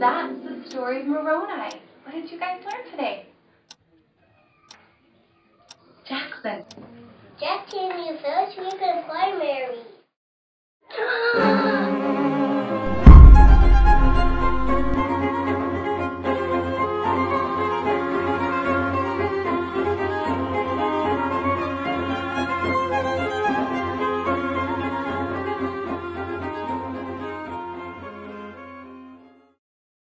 that's the story of Moroni. What did you guys learn today? Jackson. Jackson, you first week of primary.